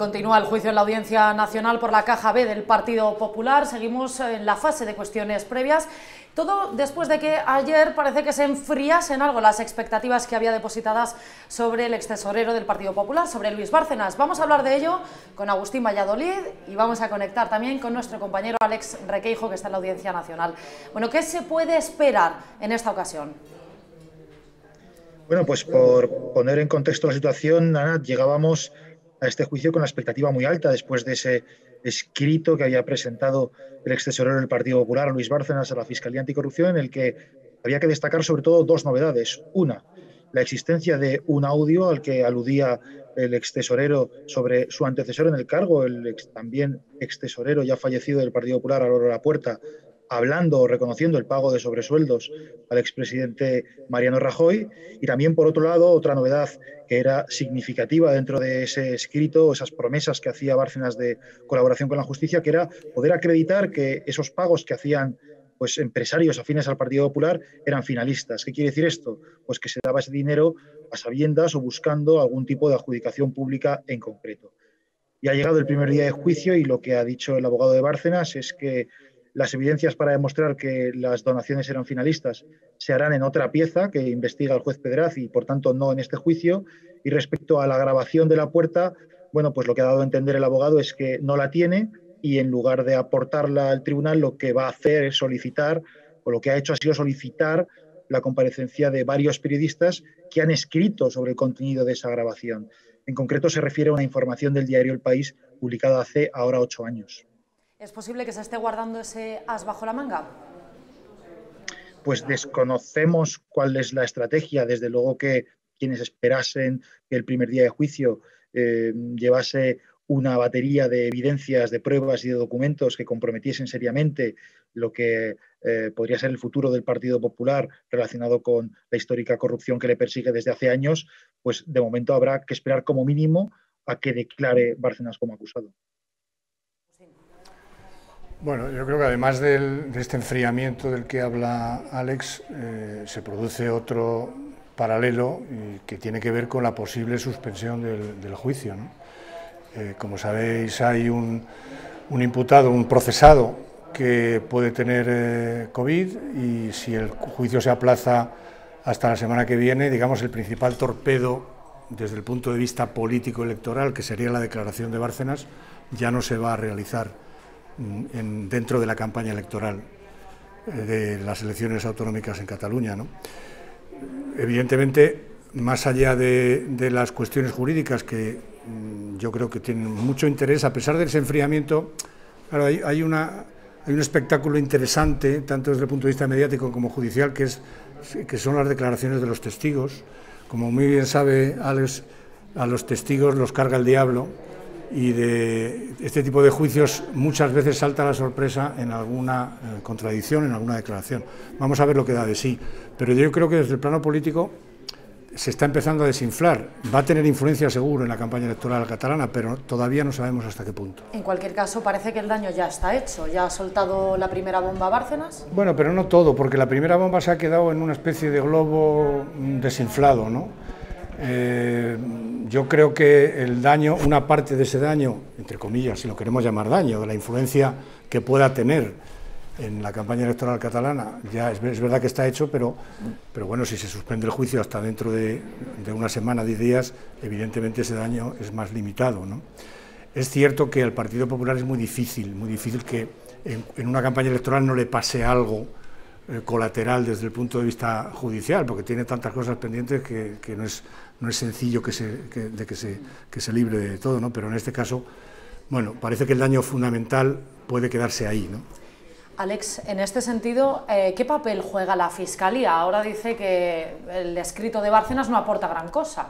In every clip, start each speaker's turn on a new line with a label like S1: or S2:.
S1: continúa el juicio en la Audiencia Nacional por la Caja B del Partido Popular. Seguimos en la fase de cuestiones previas. Todo después de que ayer parece que se enfriasen algo las expectativas que había depositadas sobre el excesorero del Partido Popular, sobre Luis Bárcenas. Vamos a hablar de ello con Agustín Valladolid y vamos a conectar también con nuestro compañero Alex Requeijo, que está en la Audiencia Nacional. Bueno, ¿qué se puede esperar en esta ocasión?
S2: Bueno, pues por poner en contexto la situación, Ana, llegábamos a este juicio con la expectativa muy alta después de ese escrito que había presentado el ex tesorero del Partido Popular, Luis Bárcenas, a la Fiscalía Anticorrupción, en el que había que destacar sobre todo dos novedades. Una, la existencia de un audio al que aludía el ex tesorero sobre su antecesor en el cargo, el ex, también ex tesorero ya fallecido del Partido Popular, Álvaro La Puerta, hablando o reconociendo el pago de sobresueldos al expresidente Mariano Rajoy. Y también, por otro lado, otra novedad que era significativa dentro de ese escrito, esas promesas que hacía Bárcenas de colaboración con la justicia, que era poder acreditar que esos pagos que hacían pues, empresarios afines al Partido Popular eran finalistas. ¿Qué quiere decir esto? Pues que se daba ese dinero a sabiendas o buscando algún tipo de adjudicación pública en concreto. Y ha llegado el primer día de juicio y lo que ha dicho el abogado de Bárcenas es que las evidencias para demostrar que las donaciones eran finalistas se harán en otra pieza que investiga el juez Pedraz y, por tanto, no en este juicio. Y respecto a la grabación de la puerta, bueno, pues lo que ha dado a entender el abogado es que no la tiene y en lugar de aportarla al tribunal, lo que va a hacer es solicitar, o lo que ha hecho ha sido solicitar la comparecencia de varios periodistas que han escrito sobre el contenido de esa grabación. En concreto, se refiere a una información del diario El País publicada hace ahora ocho años.
S1: ¿Es posible que se esté guardando ese as bajo la manga?
S2: Pues desconocemos cuál es la estrategia. Desde luego que quienes esperasen que el primer día de juicio eh, llevase una batería de evidencias, de pruebas y de documentos que comprometiesen seriamente lo que eh, podría ser el futuro del Partido Popular relacionado con la histórica corrupción que le persigue desde hace años, pues de momento habrá que esperar como mínimo a que declare Bárcenas como acusado.
S3: Bueno, yo creo que además de este enfriamiento del que habla Alex, eh, se produce otro paralelo que tiene que ver con la posible suspensión del, juicio. Eh, como sabéis, hay un, imputado, un procesado que puede tener eh, COVID y si el juicio se aplaza hasta la semana que viene, digamos, el principal torpedo desde el punto de vista político electoral, que sería la declaración de Bárcenas, ya no se va a realizar dentro de la campaña electoral eh, de las elecciones autonómicas en Cataluña. Evidentemente, más allá de, las cuestiones jurídicas que mm, yo creo que tienen mucho interés, a pesar del enfriamiento, hay, una, hay un espectáculo interesante, tanto desde el punto de vista mediático como judicial, que, es, que son las declaraciones de los testigos. Como muy bien sabe Alex, a los testigos los carga el diablo y de este tipo de juicios muchas veces salta la sorpresa en alguna eh, contradicción, en alguna declaración. Vamos a ver lo que da de sí. Pero yo creo que desde el plano político se está empezando a desinflar. Va a tener influencia seguro en la campaña electoral catalana, pero todavía no sabemos hasta qué punto.
S1: En cualquier caso, parece que el daño ya está hecho. ¿Ya ha soltado la primera bomba Bárcenas?
S3: Bueno, pero no todo, porque la primera bomba se ha quedado en una especie de globo desinflado, ¿no? Eh, yo creo que el daño, una parte de ese daño, entre comillas, si lo queremos llamar daño, de la influencia que pueda tener en la campaña electoral catalana, ya es, verdad que está hecho, pero, pero bueno, si se suspende el juicio hasta dentro de, una semana, diez días, evidentemente ese daño es más limitado. Es cierto que al Partido Popular es muy difícil, muy difícil que en una campaña electoral no le pase algo eh, colateral desde el punto de vista judicial, porque tiene tantas cosas pendientes que, no, es, no es sencillo que se, de que se, que se libre de todo, ¿no? pero en este caso, bueno, parece que el daño fundamental puede quedarse ahí. ¿no?
S1: Alex, en este sentido, eh, ¿qué papel juega la Fiscalía? Ahora dice que el escrito de Bárcenas no aporta gran cosa.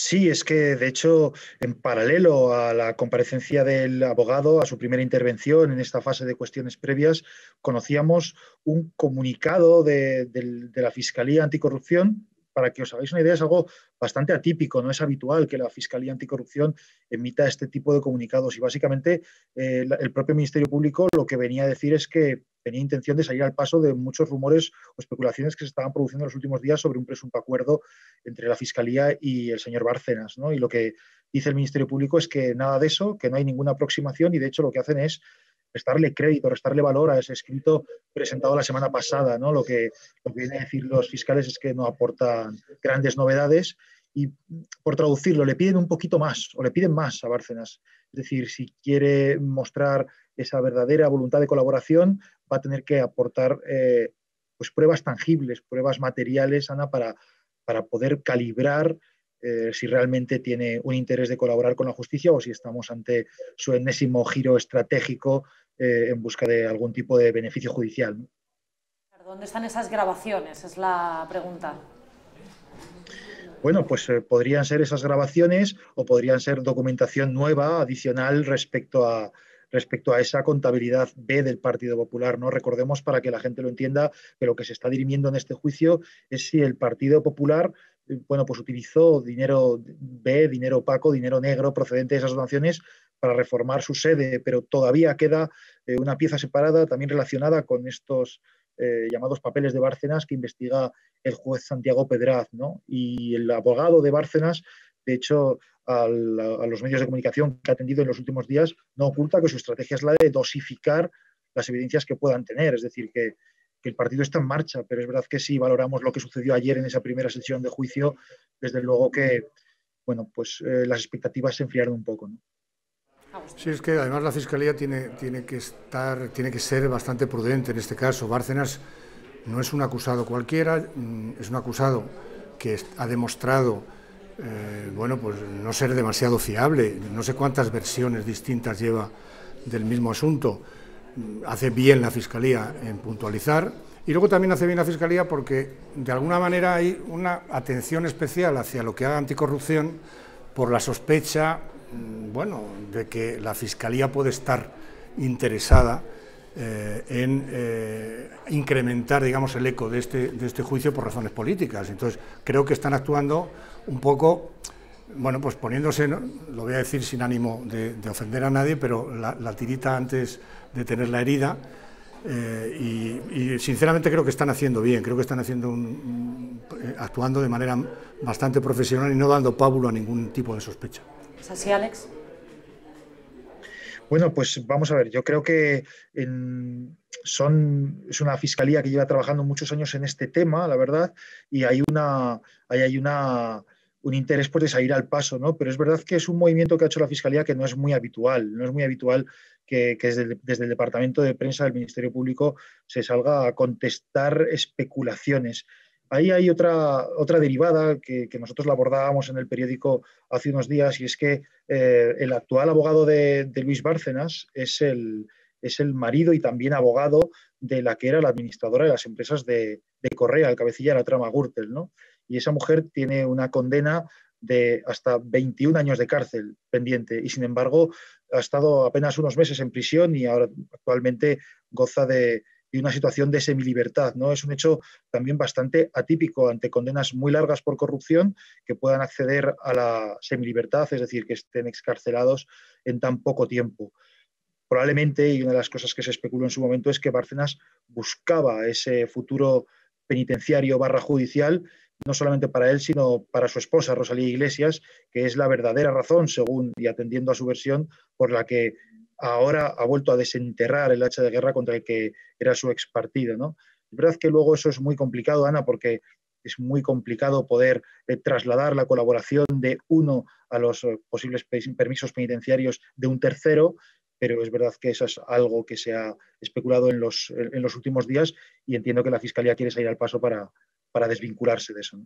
S2: Sí, es que de hecho, en paralelo a la comparecencia del abogado, a su primera intervención en esta fase de cuestiones previas, conocíamos un comunicado de, la Fiscalía Anticorrupción. Para que os hagáis una idea, es algo bastante atípico, no es habitual que la Fiscalía Anticorrupción emita este tipo de comunicados. Y básicamente eh, el propio Ministerio Público lo que venía a decir es que tenía intención de salir al paso de muchos rumores o especulaciones que se estaban produciendo en los últimos días sobre un presunto acuerdo entre la Fiscalía y el señor Bárcenas. ¿no? Y lo que dice el Ministerio Público es que nada de eso, que no hay ninguna aproximación y de hecho lo que hacen es restarle crédito, restarle valor a ese escrito presentado la semana pasada. ¿no? Lo, que, lo que vienen a decir los fiscales es que no aportan grandes novedades y por traducirlo, le piden un poquito más o le piden más a Bárcenas. Es decir, si quiere mostrar esa verdadera voluntad de colaboración, va a tener que aportar eh, pues pruebas tangibles, pruebas materiales, Ana, para, para poder calibrar eh, si realmente tiene un interés de colaborar con la justicia o si estamos ante su enésimo giro estratégico eh, en busca de algún tipo de beneficio judicial.
S1: ¿Dónde están esas grabaciones? Es la pregunta.
S2: Bueno, pues eh, podrían ser esas grabaciones o podrían ser documentación nueva, adicional respecto a, respecto a esa contabilidad B del Partido Popular. ¿no? Recordemos, para que la gente lo entienda, que lo que se está dirimiendo en este juicio es si el Partido Popular eh, bueno, pues utilizó dinero B, dinero opaco, dinero negro procedente de esas donaciones para reformar su sede, pero todavía queda eh, una pieza separada también relacionada con estos eh, llamados papeles de Bárcenas que investiga el juez Santiago Pedraz. ¿no? Y el abogado de Bárcenas, de hecho, a los medios de comunicación que ha atendido en los últimos días, no oculta que su estrategia es la de dosificar las evidencias que puedan tener. Es decir, que que el partido está en marcha, pero es verdad que si valoramos lo que sucedió ayer en esa primera sesión de juicio, desde luego que bueno, pues, eh, las expectativas se enfriaron un poco. ¿no?
S3: Sí, es que además la Fiscalía tiene, tiene, que estar, tiene que ser bastante prudente en este caso. Bárcenas no es un acusado cualquiera, mm, es un acusado que ha demostrado eh, bueno, pues no ser demasiado fiable. No sé cuántas versiones distintas lleva del mismo asunto hace bien la Fiscalía en puntualizar y luego también hace bien la Fiscalía porque de alguna manera hay una atención especial hacia lo que haga anticorrupción por la sospecha, mm, bueno, de que la Fiscalía puede estar interesada eh, en eh, incrementar, digamos, el eco de este, de este juicio por razones políticas. Entonces, creo que están actuando un poco bueno, pues poniéndose, lo voy a decir sin ánimo de, ofender a nadie, pero la, tirita antes de tener la herida. Eh, y, sinceramente creo que están haciendo bien, creo que están haciendo eh, actuando de manera bastante profesional y no dando pábulo a ningún tipo de sospecha.
S1: ¿Es así, Alex?
S2: Bueno, pues vamos a ver, yo creo que son, es una fiscalía que lleva trabajando muchos años en este tema, la verdad, y hay una, hay una un interés de salir al paso, ¿no? Pero es verdad que es un movimiento que ha hecho la Fiscalía que no es muy habitual. No es muy habitual que, desde, el, Departamento de Prensa del Ministerio Público se salga a contestar especulaciones. Ahí hay otra, otra derivada que, nosotros la abordábamos en el periódico hace unos días y es que eh, el actual abogado de, Luis Bárcenas es el, es el marido y también abogado de la que era la administradora de las empresas de, de Correa, el cabecilla de la trama Gürtel, ¿no? y esa mujer tiene una condena de hasta 21 años de cárcel pendiente y sin embargo ha estado apenas unos meses en prisión y ahora actualmente goza de, una situación de semilibertad. ¿no? Es un hecho también bastante atípico ante condenas muy largas por corrupción que puedan acceder a la semilibertad, es decir, que estén excarcelados en tan poco tiempo. Probablemente, y una de las cosas que se especuló en su momento es que Bárcenas buscaba ese futuro penitenciario barra judicial no solamente para él, sino para su esposa, Rosalía Iglesias, que es la verdadera razón, según y atendiendo a su versión, por la que ahora ha vuelto a desenterrar el hacha de guerra contra el que era su ex partido. ¿no? Es verdad que luego eso es muy complicado, Ana, porque es muy complicado poder eh, trasladar la colaboración de uno a los eh, posibles permisos penitenciarios de un tercero, pero es verdad que eso es algo que se ha especulado en los, en los últimos días y entiendo que la Fiscalía quiere salir al paso para, para desvincularse de eso.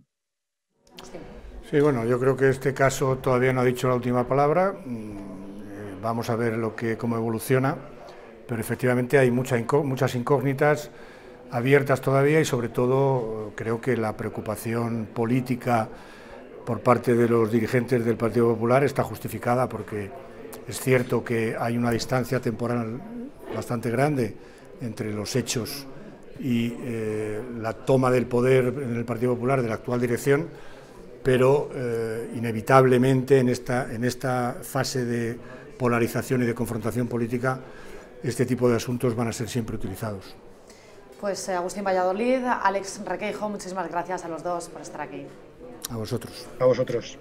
S3: Sí, bueno, yo creo que este caso todavía no ha dicho la última palabra. Eh, vamos a ver lo que, cómo evoluciona, pero efectivamente hay muchas incógnitas abiertas todavía y sobre todo creo que la preocupación política por parte de los dirigentes del Partido Popular está justificada porque es cierto que hay una distancia temporal bastante grande entre los hechos y eh, la toma del poder en el Partido Popular de la actual dirección, pero eh, inevitablemente en esta, en esta fase de polarización y de confrontación política este tipo de asuntos van a ser siempre utilizados.
S1: Pues eh, Agustín Valladolid, Alex Requeijo, muchísimas gracias a los dos por estar aquí.
S3: A vosotros.
S2: A vosotros.